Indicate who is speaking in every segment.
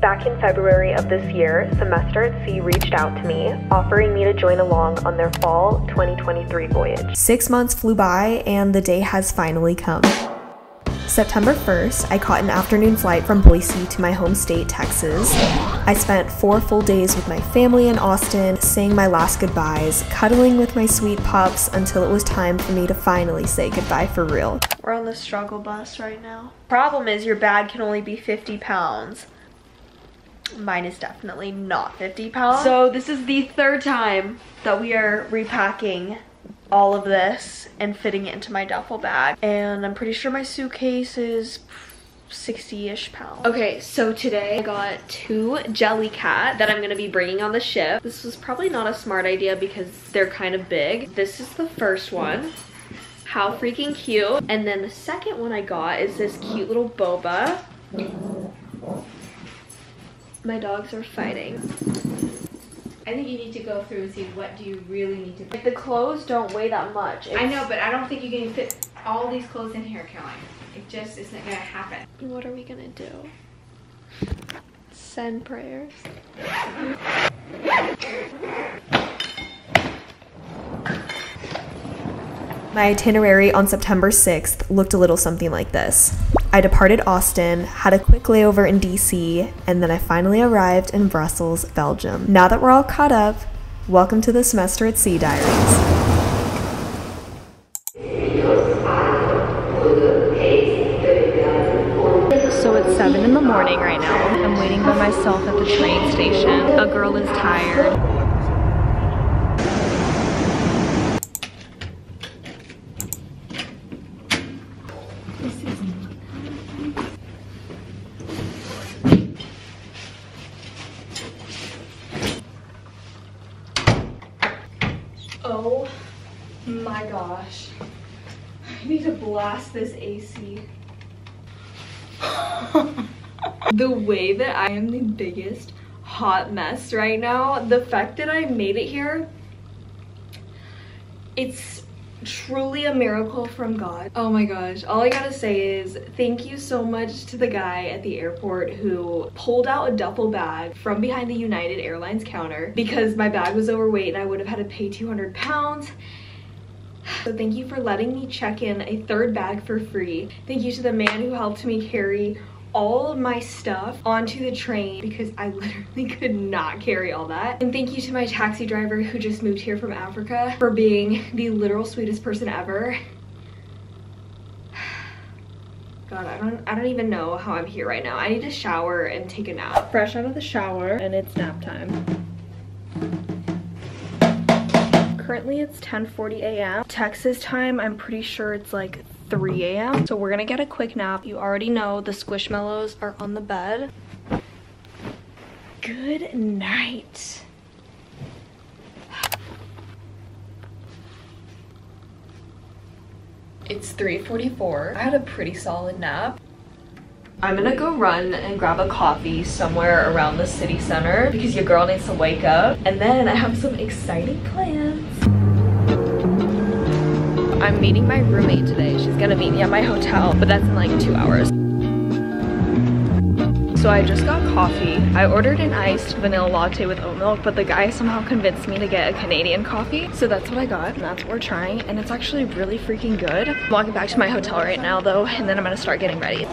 Speaker 1: Back in February of this year, Semester at Sea reached out to me, offering me to join along on their fall 2023 voyage.
Speaker 2: Six months flew by, and the day has finally come. September 1st, I caught an afternoon flight from Boise to my home state, Texas. I spent four full days with my family in Austin, saying my last goodbyes, cuddling with my sweet pups until it was time for me to finally say goodbye for real. We're on the struggle bus right now. Problem is, your bag can only be 50 pounds. Mine is definitely not 50 pounds. So this is the third time that we are repacking all of this and fitting it into my duffel bag. And I'm pretty sure my suitcase is 60-ish pounds. Okay, so today I got two Jellycat that I'm gonna be bringing on the ship. This was probably not a smart idea because they're kind of big. This is the first one. How freaking cute. And then the second one I got is this cute little boba. My dogs are fighting.
Speaker 3: I think you need to go through and see what do you really need to
Speaker 2: Like the clothes don't weigh that much.
Speaker 3: I know, but I don't think you can fit all these clothes in here, Caroline. It just isn't gonna happen.
Speaker 2: What are we gonna do? Send prayers. My itinerary on September 6th looked a little something like this. I departed Austin, had a quick layover in DC, and then I finally arrived in Brussels, Belgium. Now that we're all caught up, welcome to the Semester at Sea Diaries. So it's 7 in the morning right now. I'm waiting by myself at the train station. A girl is tired. Oh my gosh. I need to blast this AC. the way that I am the biggest hot mess right now, the fact that I made it here, it's truly a miracle from God. Oh my gosh, all I gotta say is thank you so much to the guy at the airport who pulled out a duffel bag from behind the United Airlines counter because my bag was overweight and I would have had to pay 200 pounds. So thank you for letting me check in a third bag for free. Thank you to the man who helped me carry all of my stuff onto the train because I literally could not carry all that. And thank you to my taxi driver who just moved here from Africa for being the literal sweetest person ever. God, I don't I don't even know how I'm here right now. I need to shower and take a nap. Fresh out of the shower and it's nap time. Currently it's 10:40 a.m. Texas time, I'm pretty sure it's like 3 a.m. So we're gonna get a quick nap. You already know the Squishmallows are on the bed. Good night. It's 3.44. I had a pretty solid nap. I'm gonna go run and grab a coffee somewhere around the city center because your girl needs to wake up. And then I have some exciting plans. I'm meeting my roommate today. She's gonna meet me at my hotel, but that's in like two hours. So I just got coffee. I ordered an iced vanilla latte with oat milk, but the guy somehow convinced me to get a Canadian coffee. So that's what I got, and that's what we're trying, and it's actually really freaking good. I'm walking back to my hotel right now though, and then I'm gonna start getting ready.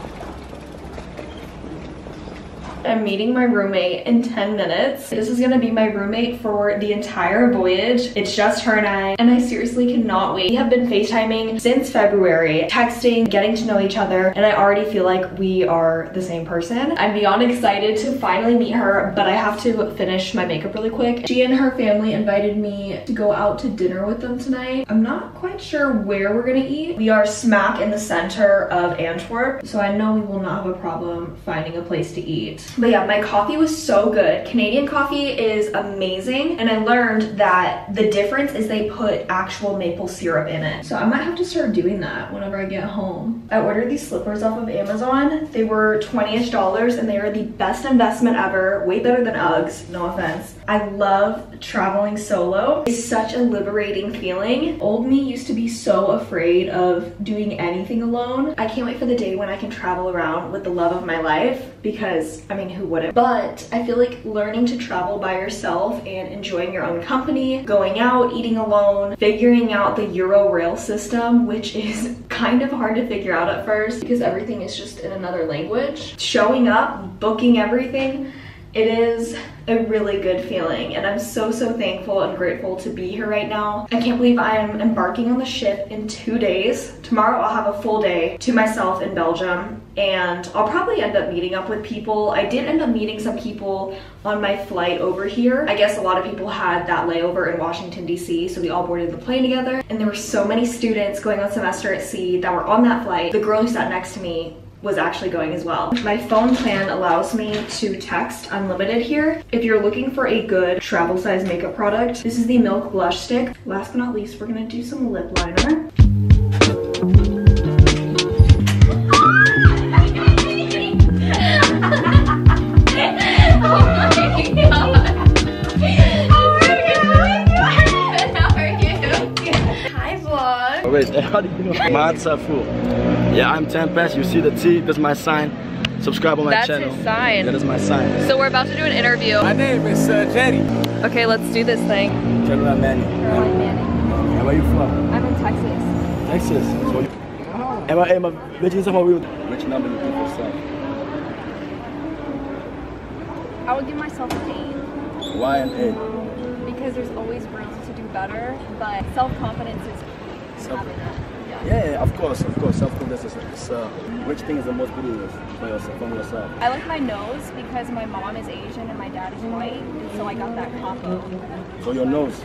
Speaker 2: I'm meeting my roommate in 10 minutes. This is gonna be my roommate for the entire voyage. It's just her and I, and I seriously cannot wait. We have been FaceTiming since February, texting, getting to know each other, and I already feel like we are the same person. I'm beyond excited to finally meet her, but I have to finish my makeup really quick. She and her family invited me to go out to dinner with them tonight. I'm not quite sure where we're gonna eat. We are smack in the center of Antwerp, so I know we will not have a problem finding a place to eat. But yeah, my coffee was so good. Canadian coffee is amazing. And I learned that the difference is they put actual maple syrup in it. So I might have to start doing that whenever I get home. I ordered these slippers off of Amazon. They were 20-ish dollars and they are the best investment ever. Way better than Uggs, no offense. I love traveling solo. It's such a liberating feeling. Old me used to be so afraid of doing anything alone. I can't wait for the day when I can travel around with the love of my life because, I mean, who wouldn't? But I feel like learning to travel by yourself and enjoying your own company, going out, eating alone, figuring out the Euro rail system, which is kind of hard to figure out at first because everything is just in another language. Showing up, booking everything, it is a really good feeling and I'm so so thankful and grateful to be here right now. I can't believe I am embarking on the ship in two days. Tomorrow I'll have a full day to myself in Belgium and I'll probably end up meeting up with people. I did end up meeting some people on my flight over here. I guess a lot of people had that layover in Washington DC so we all boarded the plane together and there were so many students going on semester at sea that were on that flight. The girl who sat next to me was actually going as well. My phone plan allows me to text unlimited here. If you're looking for a good travel size makeup product, this is the Milk Blush Stick. Last but not least, we're gonna do some lip liner.
Speaker 4: Matzafu. Yeah, I'm Tempest. You see the T, that's my sign. Subscribe on my
Speaker 5: That's
Speaker 4: channel.
Speaker 5: his sign.
Speaker 4: That is my sign.
Speaker 5: So we're about to do an interview.
Speaker 6: My name is uh, Jerry.
Speaker 5: Okay, let's do this thing.
Speaker 4: General Manny.
Speaker 5: Caroline Manning.
Speaker 4: And where you from?
Speaker 5: I'm in Texas.
Speaker 4: Texas. So you... Emma, Emma, which is some real. Which number you give yourself?
Speaker 5: I would give myself an eight
Speaker 4: Y and A.
Speaker 5: because there's always room to do better, but self-confidence is
Speaker 4: Self-
Speaker 5: having that. Yeah.
Speaker 4: Yeah, yeah, of course, of course. Self-confidence is, uh, which thing is the most beautiful for yourself, from yourself?
Speaker 5: I like my nose because my mom is Asian and my dad is white, and so I got that combo.
Speaker 4: So your nose.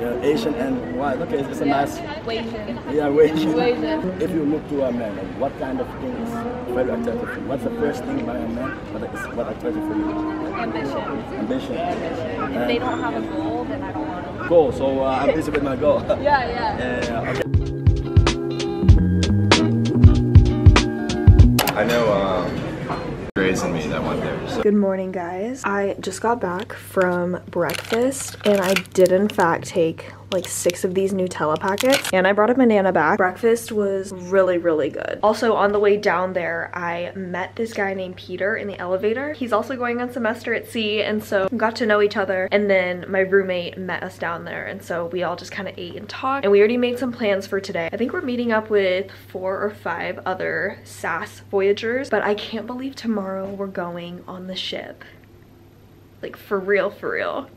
Speaker 4: Yeah, Asian and white. Okay, it's, it's a nice.
Speaker 5: Asian.
Speaker 4: Yeah.
Speaker 5: Asian.
Speaker 4: If you look to a man, like, what kind of thing is very attractive for you? What's the first thing by a man that is what attractive for you?
Speaker 5: Ambition.
Speaker 4: Ambition.
Speaker 5: Ambition. If they don't have a goal, then I don't want them.
Speaker 4: Goal. So uh, I'm busy with my goal. yeah,
Speaker 5: Yeah, yeah.
Speaker 4: yeah, yeah. Okay.
Speaker 2: Good morning, guys. I just got back from breakfast and I did, in fact, take like six of these Nutella packets and I brought a banana back. Breakfast was really, really good. Also, on the way down there, I met this guy named Peter in the elevator. He's also going on semester at sea and so got to know each other. And then my roommate met us down there and so we all just kind of ate and talked and we already made some plans for today. I think we're meeting up with four or five other SAS Voyagers, but I can't believe tomorrow we're going on the ship. Like for real, for real.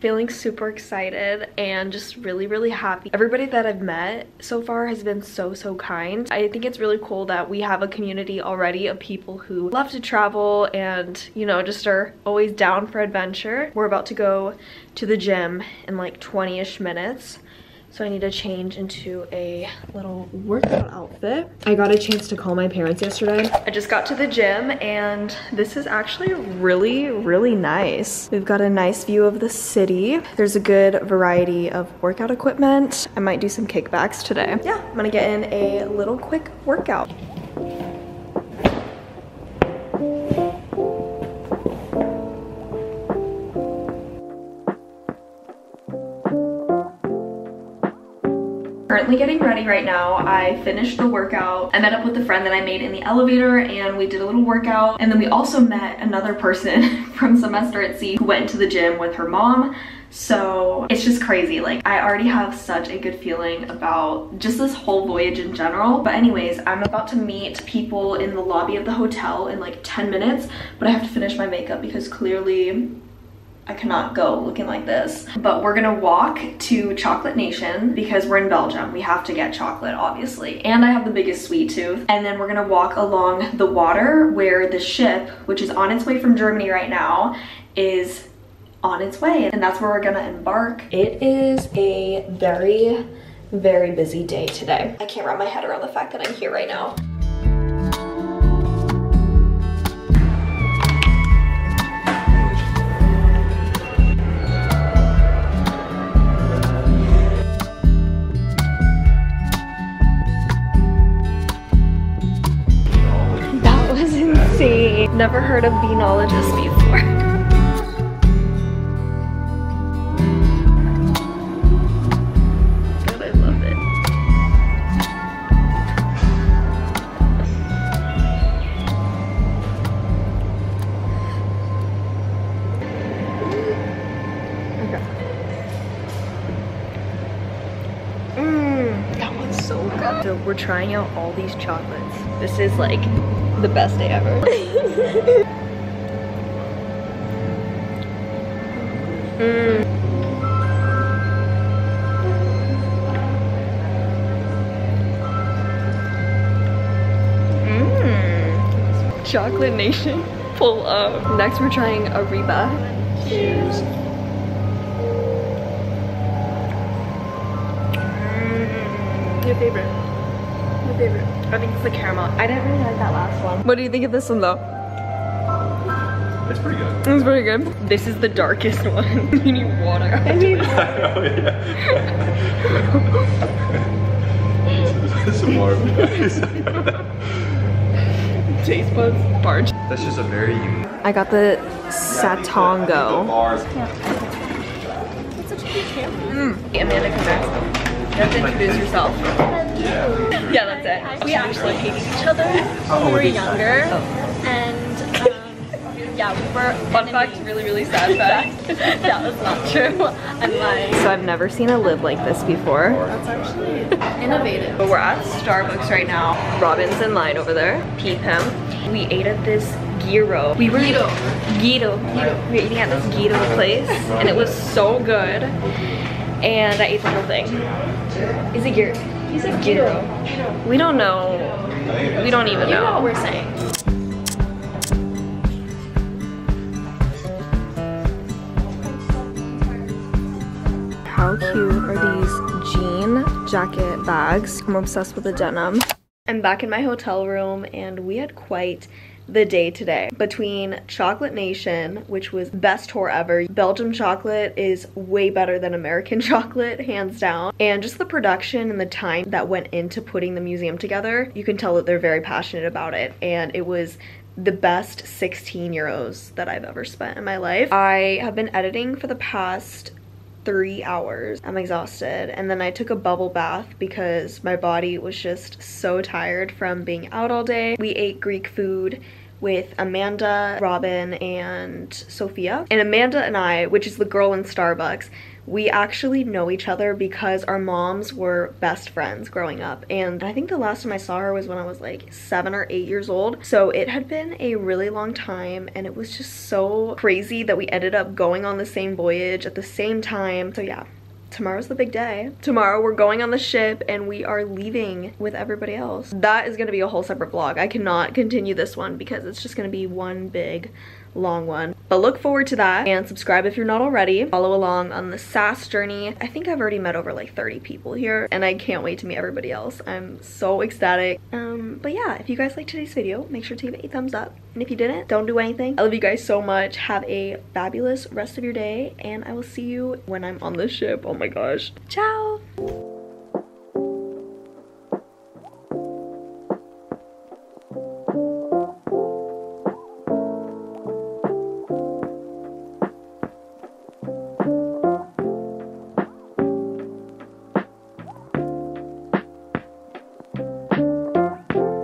Speaker 2: Feeling super excited and just really really happy. Everybody that i've met so far has been so so kind. I think it's really cool that we have a community already of people who love to travel and you know just are always down for adventure. We're about to go to the gym in like 20ish minutes so I need to change into a little workout outfit. I got a chance to call my parents yesterday. I just got to the gym and this is actually really, really nice. We've got a nice view of the city. There's a good variety of workout equipment. I might do some kickbacks today. Yeah, I'm gonna get in a little quick workout. Currently getting ready right now. I finished the workout. I met up with a friend that I made in the elevator and we did a little workout. And then we also met another person from semester at sea who went into the gym with her mom. So it's just crazy. Like I already have such a good feeling about just this whole voyage in general. But anyways, I'm about to meet people in the lobby of the hotel in like 10 minutes, but I have to finish my makeup because clearly I cannot go looking like this. But we're gonna walk to Chocolate Nation because we're in Belgium. We have to get chocolate, obviously. And I have the biggest sweet tooth. And then we're gonna walk along the water where the ship, which is on its way from Germany right now, is on its way. And that's where we're gonna embark. It is a very, very busy day today. I can't wrap my head around the fact that I'm here right now. Never heard of Beanologist before. God, I love it. Mmm, that one's so good. So we're trying out all these chocolates. This is like the best day ever. Mmm. Mmm. Chocolate Nation. Pull up. Next we're trying Ariba.
Speaker 7: Cheers. Mm.
Speaker 2: Your favorite. Your favorite. I think it's the caramel. I didn't really like that last one. What do you think of this one though?
Speaker 7: It's pretty good.
Speaker 2: It's pretty good. This is the darkest one. you need water. I need
Speaker 7: oh yeah. Some more.
Speaker 2: taste buds barge.
Speaker 7: That's just a very unique.
Speaker 2: I got the Satongo.
Speaker 7: Bars. Yeah. It's such a good mm.
Speaker 2: Amanda, come back. You have to introduce yourself.
Speaker 7: Yeah.
Speaker 2: Yeah, that's it.
Speaker 6: We actually hated each other when we were younger, and um, yeah, we were.
Speaker 2: Fun fact, really, really sad fact.
Speaker 6: that was not true. And like,
Speaker 2: So I've never seen a lid like this before.
Speaker 6: that's actually innovative.
Speaker 2: But we're at Starbucks right now. Robin's in line over there. Peep him. We ate at this gyro. We were
Speaker 6: Gyro.
Speaker 2: Gyro. We were eating at this gyro place, and it was so good. And I ate the whole thing. Is it gyro?
Speaker 6: He said
Speaker 2: Gyro. We don't know. We don't even
Speaker 6: You know what we're saying.
Speaker 2: How cute are these jean jacket bags? I'm obsessed with the denim. I'm back in my hotel room and we had quite the day today. Between Chocolate Nation, which was best tour ever, Belgium chocolate is way better than American chocolate, hands down. And just the production and the time that went into putting the museum together, you can tell that they're very passionate about it. And it was the best 16 euros that I've ever spent in my life. I have been editing for the past three hours. I'm exhausted. And then I took a bubble bath because my body was just so tired from being out all day. We ate Greek food with Amanda, Robin, and Sophia. And Amanda and I, which is the girl in Starbucks, we actually know each other because our moms were best friends growing up. And I think the last time I saw her was when I was like seven or eight years old. So it had been a really long time and it was just so crazy that we ended up going on the same voyage at the same time. So yeah, tomorrow's the big day. Tomorrow we're going on the ship and we are leaving with everybody else. That is gonna be a whole separate vlog. I cannot continue this one because it's just gonna be one big long one. But look forward to that and subscribe if you're not already. Follow along on the SAS journey. I think I've already met over like 30 people here and I can't wait to meet everybody else. I'm so ecstatic. Um, but yeah, if you guys liked today's video, make sure to give it a thumbs up. And if you didn't, don't do anything. I love you guys so much. Have a fabulous rest of your day and I will see you when I'm on the ship. Oh my gosh. Ciao!